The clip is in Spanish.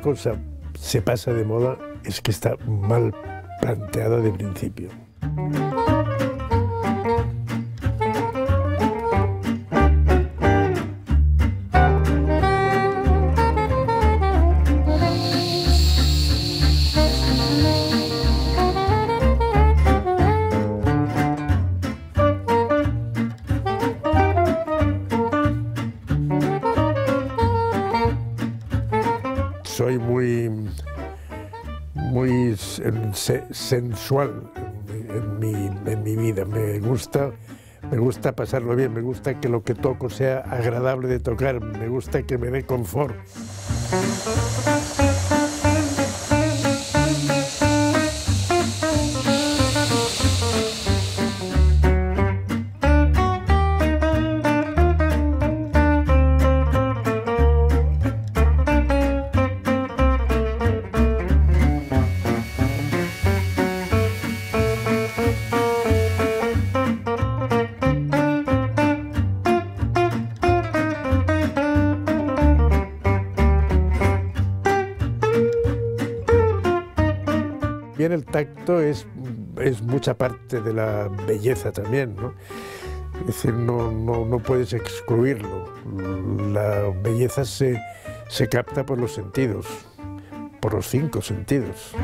cosa se pasa de moda es que está mal planteada de principio. Soy muy, muy sensual en mi, en mi, vida. Me gusta, me gusta pasarlo bien, me gusta que lo que toco sea agradable de tocar, me gusta que me dé confort. Bien, el tacto es, es mucha parte de la belleza también, ¿no? Es decir, no, no, no puedes excluirlo. La belleza se, se capta por los sentidos, por los cinco sentidos.